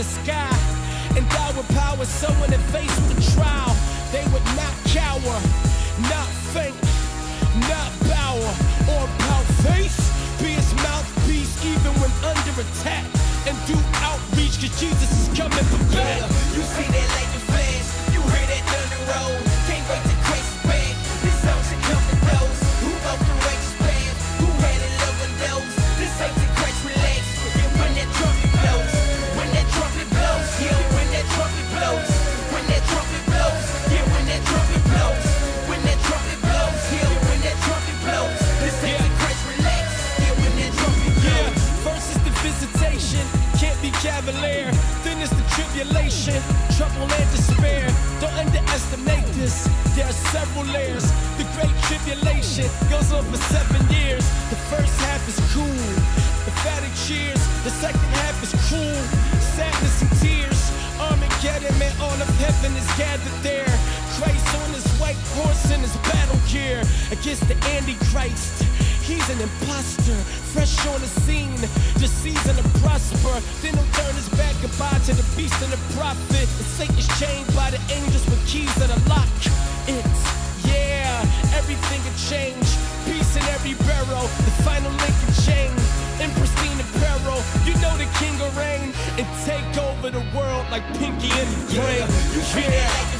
the sky. Endowed with power, so when they faced with a trial, they would not cower, not faint, not bow, or pout face. Be his mouthpiece even when under attack. And do outreach, cause Jesus is coming for back. Cavalier. Then is the tribulation, trouble and despair. Don't underestimate this, there are several layers. The great tribulation goes on for seven years. The first half is cool, emphatic cheers. The second half is cruel, sadness and tears. Armageddon, man, all of heaven is gathered there. Christ on his white horse in his battle gear against the Antichrist. He's an imposter, fresh on the scene, just season to prosper. Then to the beast and the prophet. And Satan's chained by the angels with keys that unlock it. Yeah, everything can change. Peace in every barrel, the final link in chain. In pristine apparel, you know the king will reign and take over the world like Pinky and the Brain. You hear